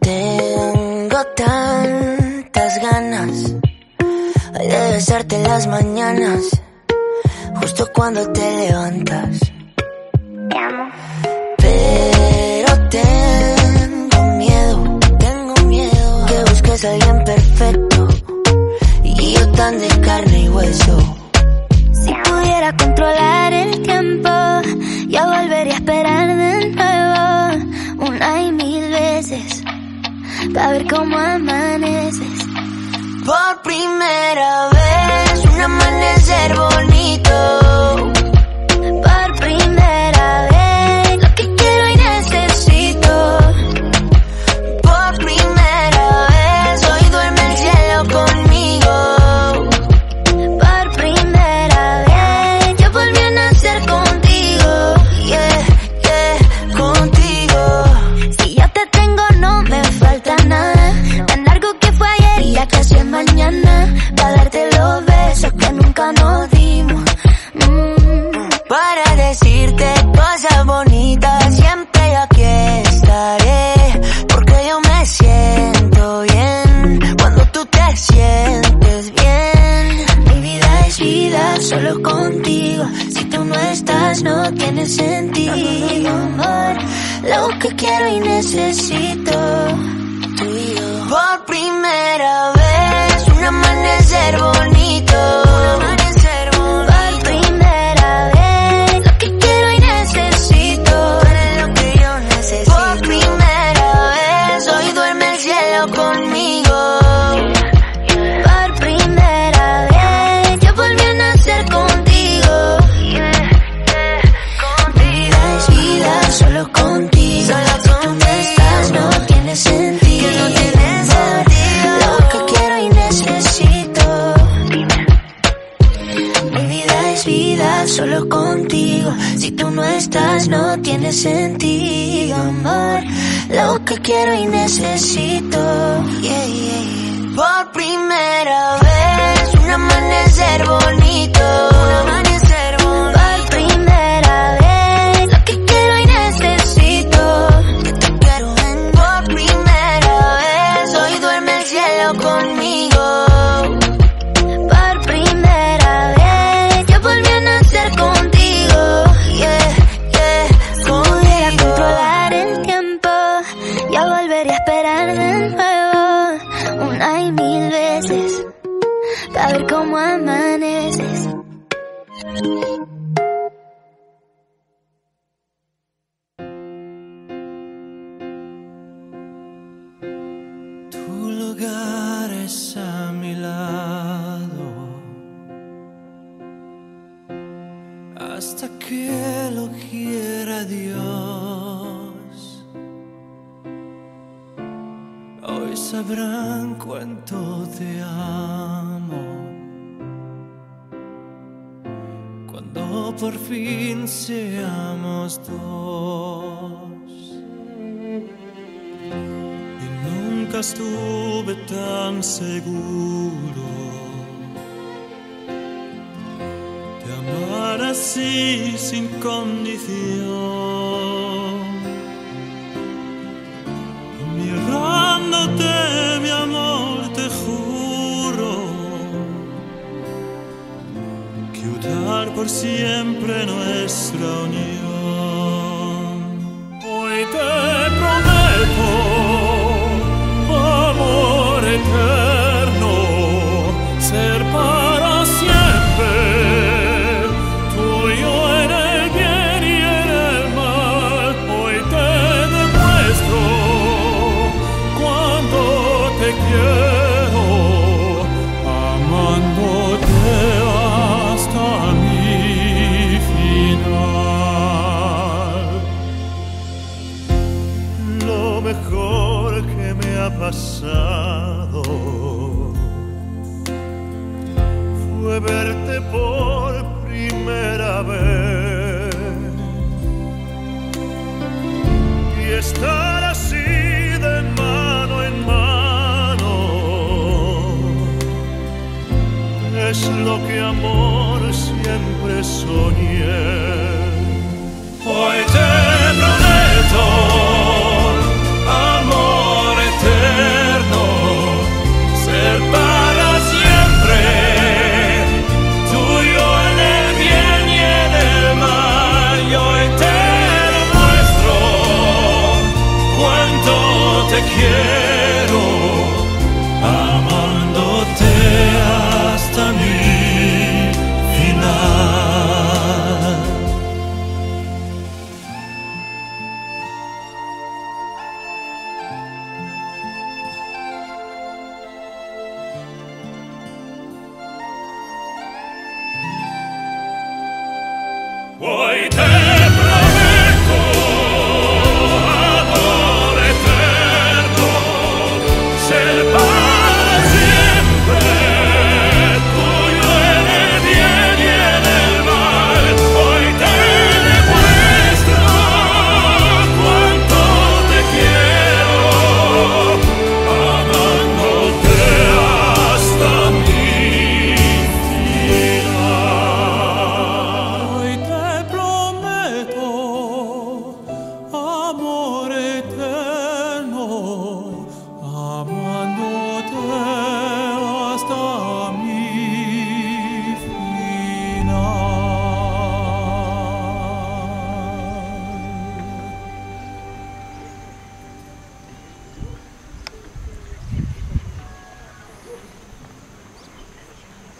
Tengo tantas ganas de besarte en las mañanas, justo cuando te levantas. Te amo. Pero tengo miedo, tengo miedo que busques a alguien perfecto y yo tan de carne y hueso. Si pudiera controlar el tiempo, yo volvería a esperar de nuevo una y mil para ver cómo amaneces. Por primera más no tiene sentido, amor. Lo que quiero y necesito, tú y yo. Por primera vez, un amanecer bonito. solo contigo. Si tú no estás, no tiene sentido amar lo que quiero y necesito. Por primera vez, un amanecer bonito. Un amanecer para ver cómo amaneces. de amar así sin condición. Mirándote, mi amor, te juro que orar por siempre nuestra unión.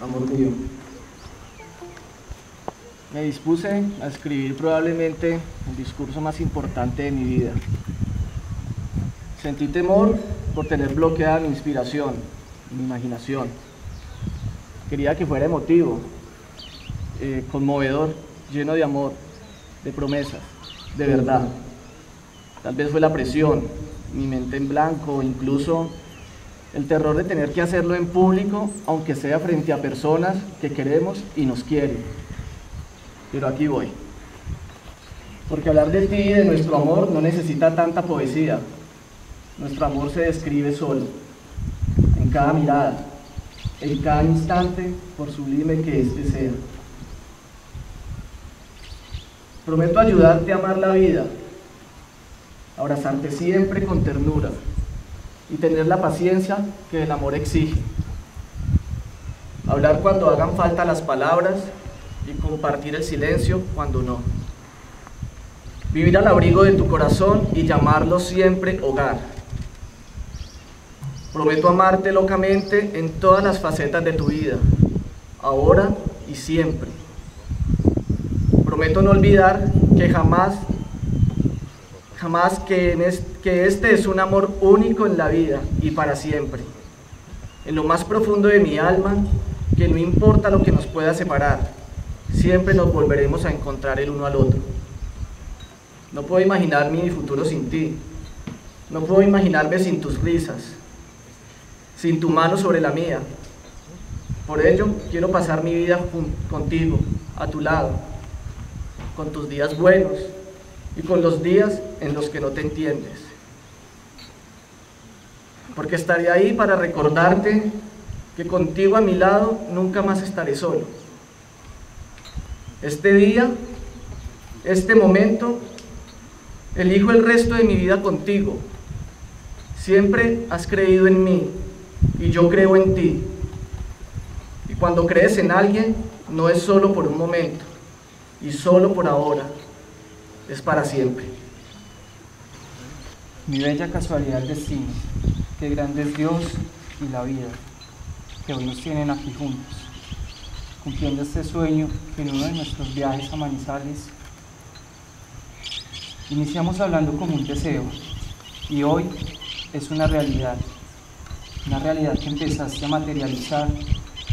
Amor mío. Me dispuse a escribir probablemente el discurso más importante de mi vida. Sentí temor por tener bloqueada mi inspiración, mi imaginación. Quería que fuera emotivo, eh, conmovedor, lleno de amor, de promesas, de verdad. Tal vez fue la presión, mi mente en blanco, incluso el terror de tener que hacerlo en público, aunque sea frente a personas que queremos y nos quieren. Pero aquí voy. Porque hablar de ti y de nuestro amor no necesita tanta poesía. Nuestro amor se describe solo, en cada mirada, en cada instante, por sublime que éste sea. Prometo ayudarte a amar la vida, abrazarte siempre con ternura y tener la paciencia que el amor exige. Hablar cuando hagan falta las palabras y compartir el silencio cuando no. Vivir al abrigo de tu corazón y llamarlo siempre hogar. Prometo amarte locamente en todas las facetas de tu vida, ahora y siempre. Prometo no olvidar que jamás jamás que, que este es un amor único en la vida y para siempre. En lo más profundo de mi alma, que no importa lo que nos pueda separar, siempre nos volveremos a encontrar el uno al otro. No puedo imaginar mi futuro sin ti. No puedo imaginarme sin tus risas, sin tu mano sobre la mía. Por ello, quiero pasar mi vida contigo, a tu lado, con tus días buenos y con los días en los que no te entiendes. Porque estaré ahí para recordarte que contigo a mi lado nunca más estaré solo. Este día, este momento, elijo el resto de mi vida contigo. Siempre has creído en mí y yo creo en ti. Y cuando crees en alguien, no es solo por un momento y solo por ahora es para siempre. Mi bella casualidad destino, qué grande es Dios y la vida, que hoy nos tienen aquí juntos, cumpliendo este sueño que en uno de nuestros viajes a Manizales iniciamos hablando como un deseo y hoy es una realidad, una realidad que empezaste a materializar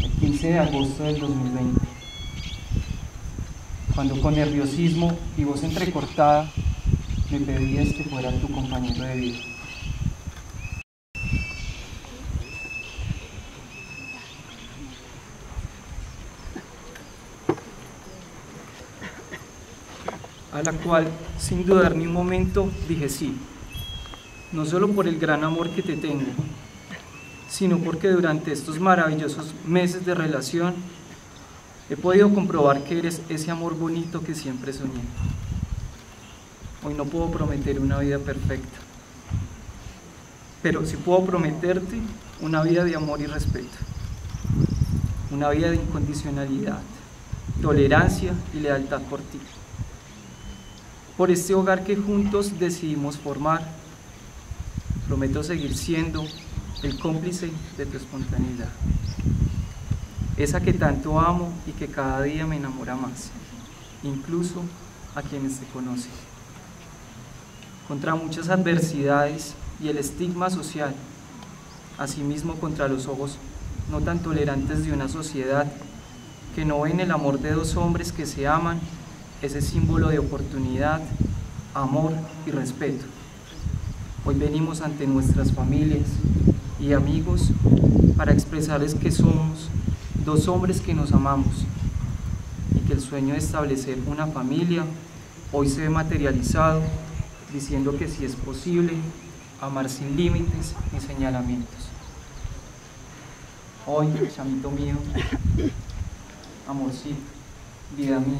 el 15 de agosto del 2020 cuando con nerviosismo y voz entrecortada me pedías que fuera tu compañero de vida. A la cual, sin dudar ni un momento, dije sí, no solo por el gran amor que te tengo, sino porque durante estos maravillosos meses de relación He podido comprobar que eres ese amor bonito que siempre soñé. Hoy no puedo prometer una vida perfecta, pero sí puedo prometerte una vida de amor y respeto, una vida de incondicionalidad, tolerancia y lealtad por ti. Por este hogar que juntos decidimos formar, prometo seguir siendo el cómplice de tu espontaneidad esa que tanto amo y que cada día me enamora más, incluso a quienes te conocen. Contra muchas adversidades y el estigma social, asimismo contra los ojos no tan tolerantes de una sociedad que no ven el amor de dos hombres que se aman, ese símbolo de oportunidad, amor y respeto. Hoy venimos ante nuestras familias y amigos para expresarles que somos dos hombres que nos amamos y que el sueño de establecer una familia hoy se ve materializado diciendo que si es posible amar sin límites ni señalamientos. Hoy, chamito mío, amorcito, vida mía,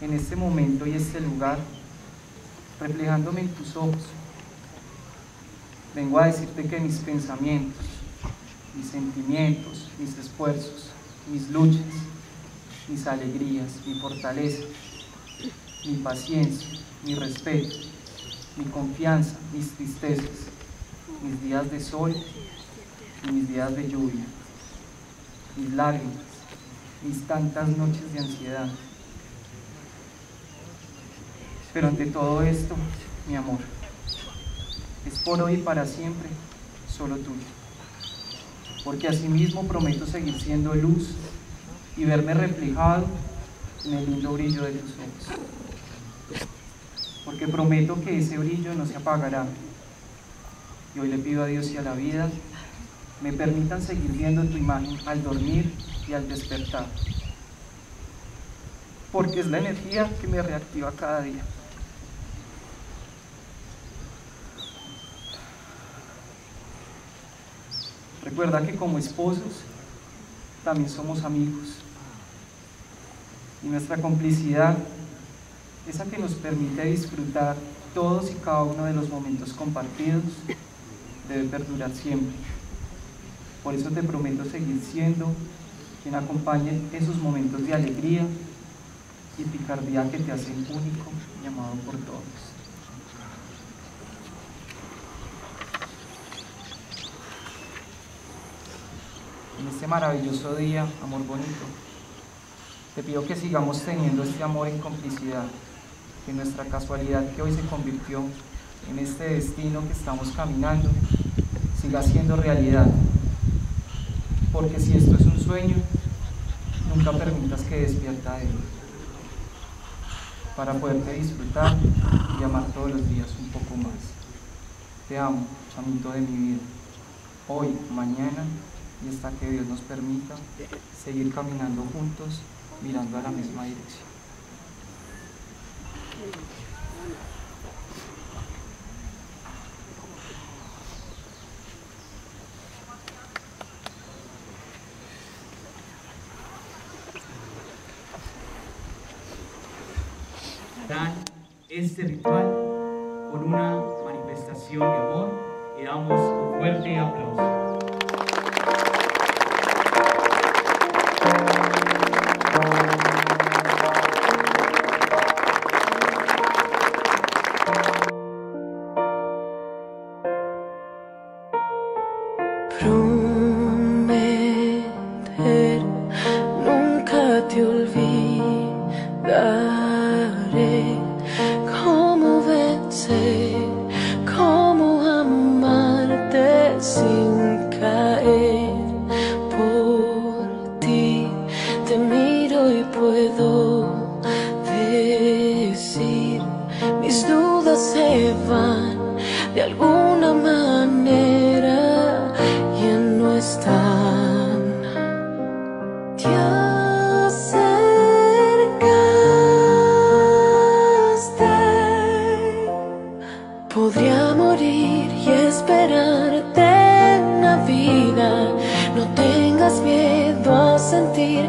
en este momento y este lugar, reflejándome en tus ojos, vengo a decirte que mis pensamientos, mis sentimientos, mis esfuerzos, mis luchas, mis alegrías, mi fortaleza, mi paciencia, mi respeto, mi confianza, mis tristezas, mis días de sol y mis días de lluvia. mis lágrimas, mis tantas noches de ansiedad. Pero ante todo esto, mi amor, es por hoy y para siempre solo tuyo. Porque asimismo prometo seguir siendo luz y verme reflejado en el lindo brillo de tus ojos. Porque prometo que ese brillo no se apagará. Y hoy le pido a Dios y a la vida me permitan seguir viendo tu imagen al dormir y al despertar. Porque es la energía que me reactiva cada día. Recuerda que como esposos también somos amigos. Y nuestra complicidad, esa que nos permite disfrutar todos y cada uno de los momentos compartidos, debe perdurar siempre. Por eso te prometo seguir siendo quien acompañe esos momentos de alegría y picardía que te hacen único y amado por todos. En este maravilloso día, amor bonito, te pido que sigamos teniendo este amor en complicidad, que nuestra casualidad que hoy se convirtió en este destino que estamos caminando siga siendo realidad. Porque si esto es un sueño, nunca permitas que despierta de él. Para poderte disfrutar y amar todos los días un poco más. Te amo, chamito de mi vida. Hoy, mañana y hasta que Dios nos permita seguir caminando juntos mirando a la misma dirección. Este ritual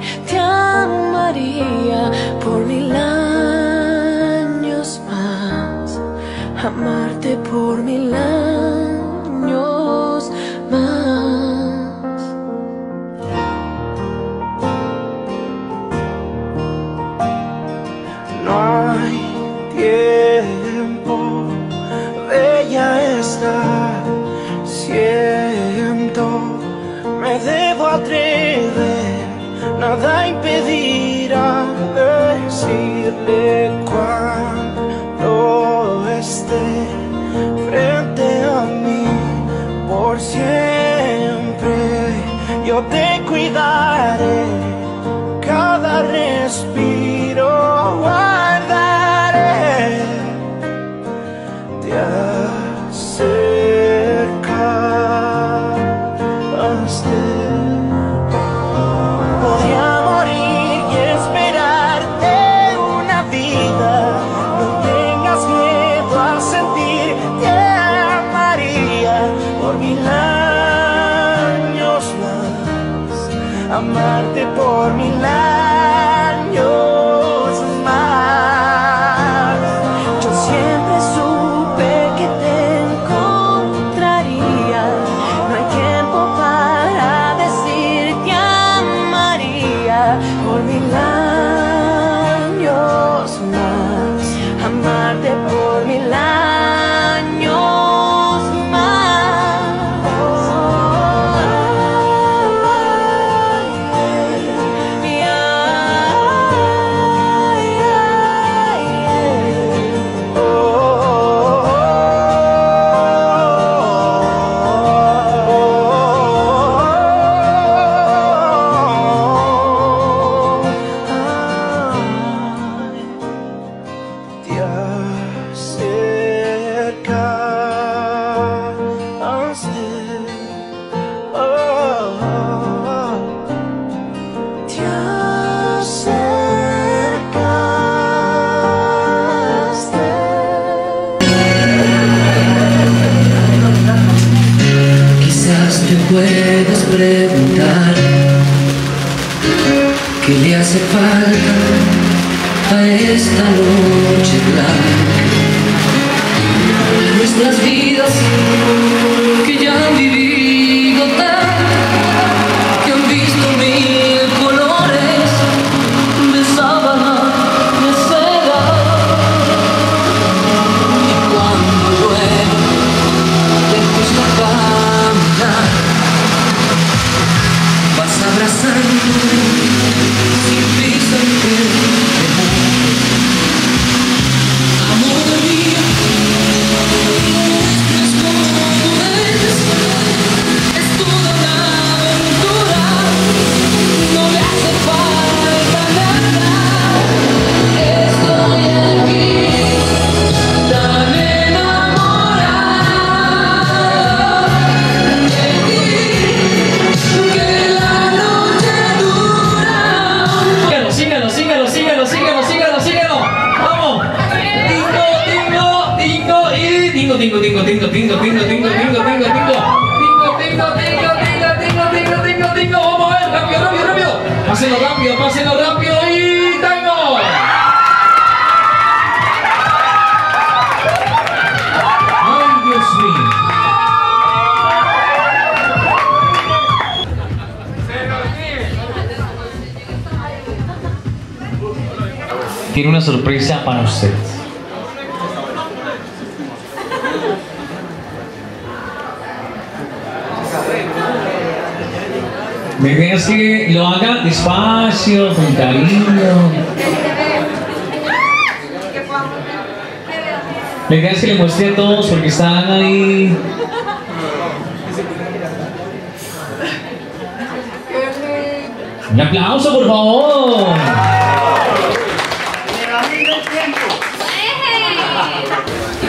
sentir, te Yo te cuidaré cada respiro preguntar qué le hace falta a esta noche blanca. Nuestras vidas Pásenlo rápido, pásenlo rápido y tango. Ay, Dios mío. Tiene una sorpresa para usted. La idea es que lo haga despacio, con cariño. La idea es que le muestre a todos porque están ahí. Un aplauso, por favor.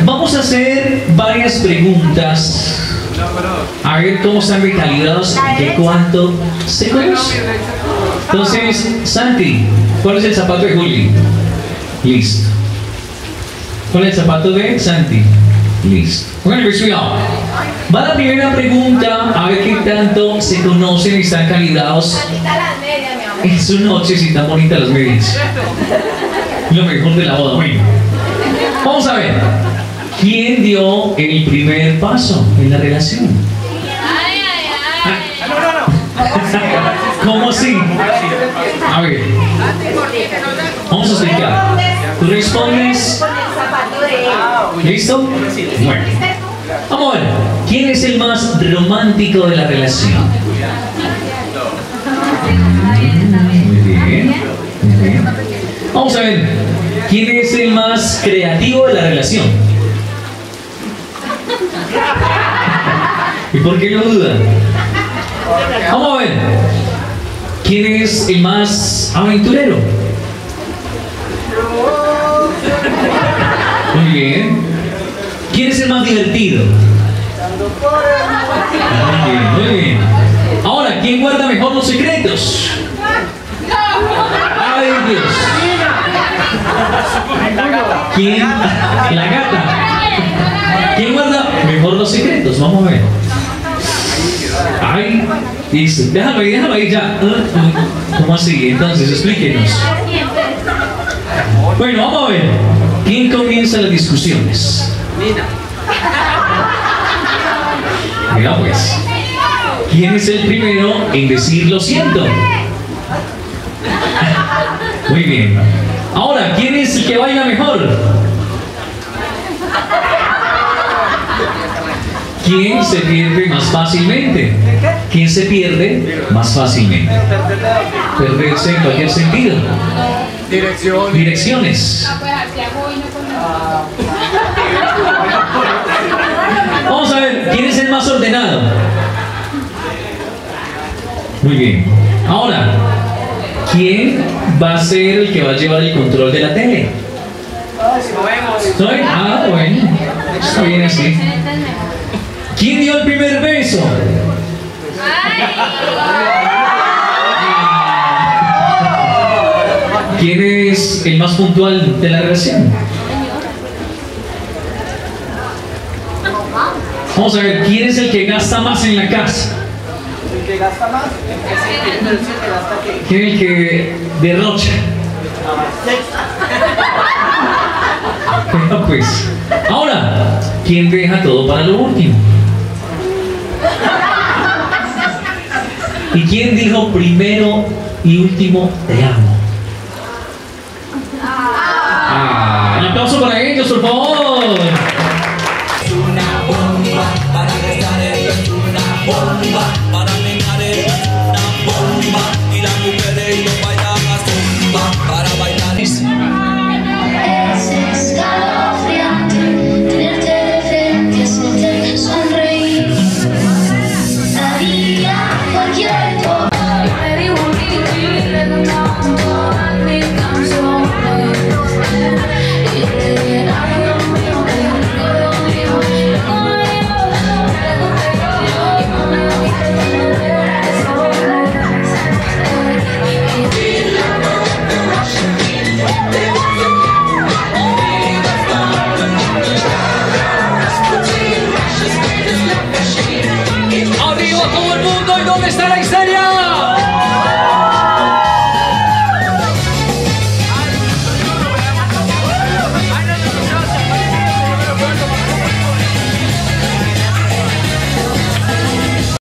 Vamos a hacer varias preguntas. A ver cómo están recalibrados de cuánto se conoce. Entonces, Santi, ¿cuál es el zapato de Juli? Listo. ¿Cuál es el zapato de Santi? Listo. Pues cuidado. Va la primera pregunta, a ver qué tanto se conocen y están calibrados en su noche, si tan bonitas las medias. Lo mejor de la boda. Vamos a ver. ¿Quién dio el primer paso en la relación? ¿Cómo así? A ver, vamos a explicar. Tú respondes. ¿Listo? Bueno. Vamos a ver. ¿Quién es el más romántico de la relación? Muy bien. Muy bien. Vamos a ver. ¿Quién es el más creativo de la relación? ¿Y por qué lo duda? Vamos a ver. ¿Quién es el más aventurero? Muy bien. ¿Quién es el más divertido? Muy bien, muy bien. Ahora, ¿quién guarda mejor los secretos? ¡Ay, Dios! ¿Quién? La gata. ¿Quién guarda mejor los secretos? Vamos a ver. Ay, listo. Déjame ahí, déjame ahí ya. ¿Cómo así? Entonces, explíquenos. Bueno, vamos a ver. ¿Quién comienza las discusiones? Mira pues. ¿Quién es el primero en decir lo siento? Muy bien. Ahora, ¿quién es el que baila mejor? ¿Quién se pierde más fácilmente? ¿Quién se pierde más fácilmente? Perderse en cualquier sentido. Dirección. Direcciones. Vamos a ver, ¿quién es el más ordenado? Muy bien. Ahora, ¿quién va a ser el que va a llevar el control de la tele? ¿Soy? Ah, bueno. Está bien así. ¿Quién dio el primer beso? ¿Quién es el más puntual de la relación? Vamos a ver, ¿quién es el que gasta más en la casa? ¿El que gasta más? ¿El ¿Quién es el que derrocha? Bueno, pues, ahora, ¿quién deja todo para lo último? ¿Y quién dijo primero y último te amo? Ah, ah un aplauso para ellos, por favor.